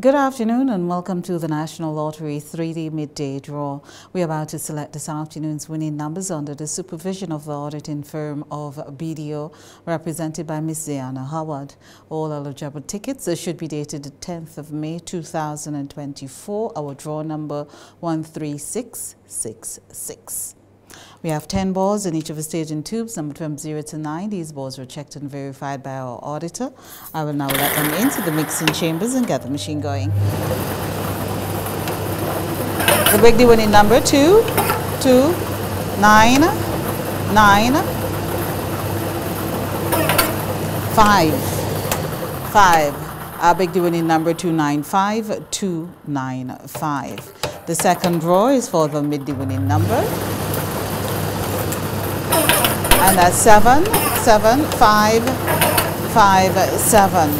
Good afternoon and welcome to the National Lottery 3D Midday Draw. We are about to select this afternoon's winning numbers under the supervision of the auditing firm of BDO, represented by Ms. Ziana Howard. All eligible tickets should be dated the 10th of May 2024. Our draw number 13666. We have 10 balls in each of the staging tubes, numbered from 0 to 9. These balls were checked and verified by our auditor. I will now let them into the mixing chambers and get the machine going. The big D winning number 2, 2, 9, 9, 5, 5. Our big D winning number 295, 295. The second draw is for the mid winning number and that's seven, seven, five, five, seven,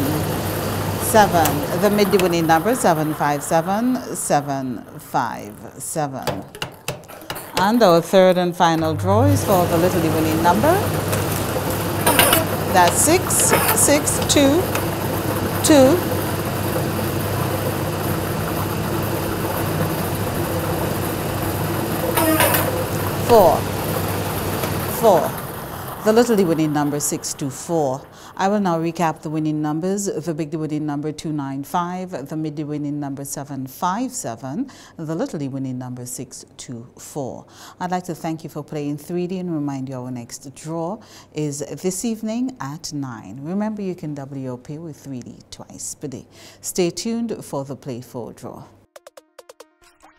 seven. The mid winning number seven, five, seven, seven, five, seven. And our third and final draw is for the little winning number. That's six, six, two, two, four, four. The little D winning number 624. I will now recap the winning numbers. The big D winning number 295, the mid winning number 757, the little D winning number 624. I'd like to thank you for playing 3D and remind you our next draw is this evening at 9. Remember you can WOP with 3D twice per day. Stay tuned for the Play 4 draw.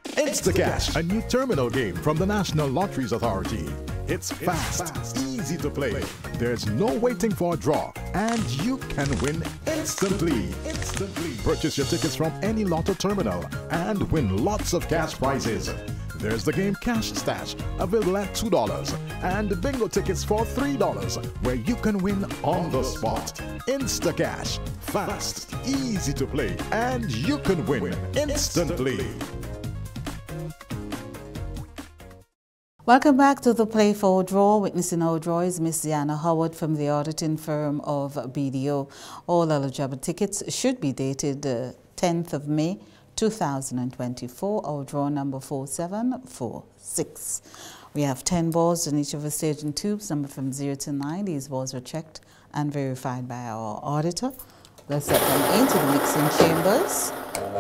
Instacash, a new terminal game from the National Lotteries Authority. It's fast, fast, easy to play. There's no waiting for a draw, and you can win instantly. Instantly. Purchase your tickets from any Lotto terminal and win lots of cash prizes. There's the game Cash Stash, available at $2, and bingo tickets for $3, where you can win on the spot. Instacash, fast, easy to play, and you can win instantly. Welcome back to the Play 4 Draw. Witnessing our draw is Miss Ziana Howard from the auditing firm of BDO. All eligible tickets should be dated uh, the 10th of May 2024. Our draw number 4746. We have 10 balls in each of the staging tubes, numbered from 0 to 9. These balls are checked and verified by our auditor. Let's set them into the mixing chambers.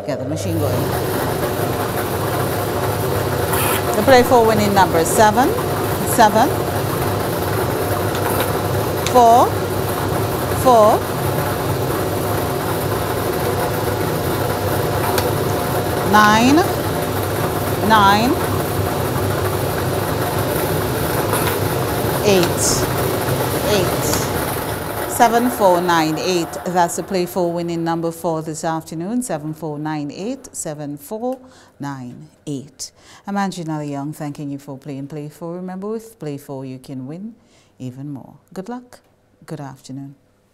Get the machine going. The Play 4 winning number seven, seven, four, four, nine, nine, eight, eight. 7498. That's the Play 4 winning number for this afternoon. 7498 7498. I'm Young, thanking you for playing Play 4. Remember, with Play 4, you can win even more. Good luck. Good afternoon.